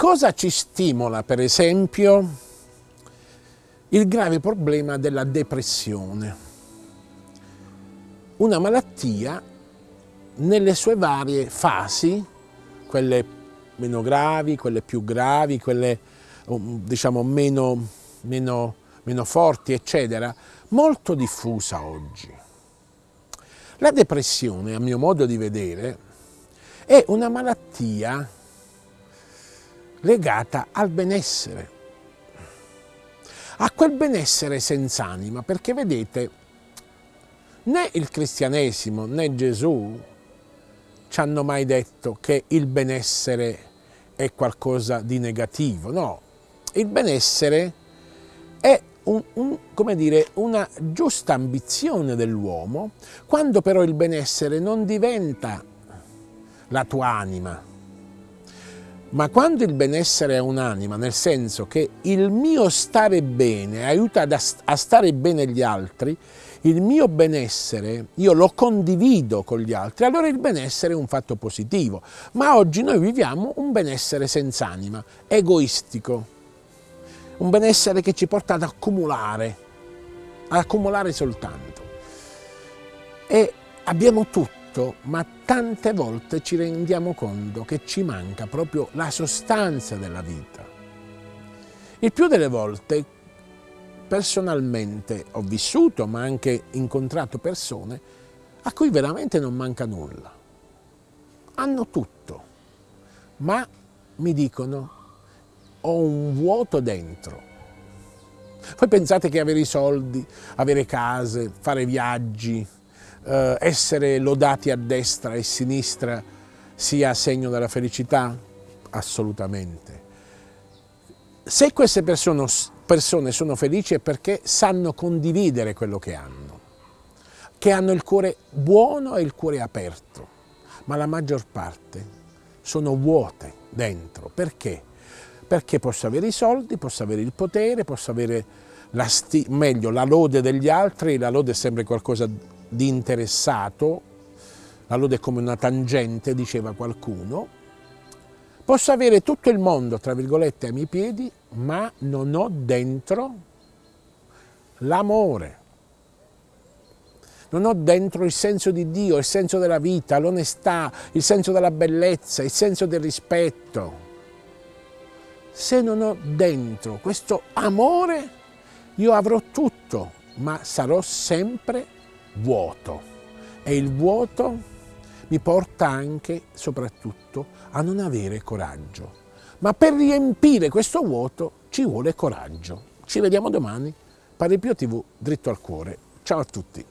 Cosa ci stimola, per esempio, il grave problema della depressione? Una malattia nelle sue varie fasi, quelle meno gravi, quelle più gravi, quelle um, diciamo meno, meno, meno forti, eccetera, molto diffusa oggi. La depressione, a mio modo di vedere, è una malattia legata al benessere, a quel benessere senza anima, perché vedete, né il cristianesimo né Gesù ci hanno mai detto che il benessere è qualcosa di negativo, no, il benessere è un, un, dire, una giusta ambizione dell'uomo, quando però il benessere non diventa la tua anima, ma quando il benessere è un'anima, nel senso che il mio stare bene aiuta a stare bene gli altri, il mio benessere io lo condivido con gli altri, allora il benessere è un fatto positivo. Ma oggi noi viviamo un benessere senza anima, egoistico, un benessere che ci porta ad accumulare, ad accumulare soltanto. E abbiamo tutto tutto, ma tante volte ci rendiamo conto che ci manca proprio la sostanza della vita. Il più delle volte, personalmente, ho vissuto, ma anche incontrato persone a cui veramente non manca nulla. Hanno tutto, ma mi dicono ho un vuoto dentro. Voi pensate che avere i soldi, avere case, fare viaggi, eh, essere lodati a destra e a sinistra sia segno della felicità? Assolutamente. Se queste persone, persone sono felici è perché sanno condividere quello che hanno, che hanno il cuore buono e il cuore aperto, ma la maggior parte sono vuote dentro. Perché? Perché posso avere i soldi, posso avere il potere, posso avere la meglio la lode degli altri, la lode è sempre qualcosa di interessato, la lode è come una tangente, diceva qualcuno, posso avere tutto il mondo, tra virgolette, ai miei piedi, ma non ho dentro l'amore. Non ho dentro il senso di Dio, il senso della vita, l'onestà, il senso della bellezza, il senso del rispetto. Se non ho dentro questo amore, io avrò tutto, ma sarò sempre vuoto e il vuoto mi porta anche, soprattutto, a non avere coraggio. Ma per riempire questo vuoto ci vuole coraggio. Ci vediamo domani. Padre Pio TV, dritto al cuore. Ciao a tutti.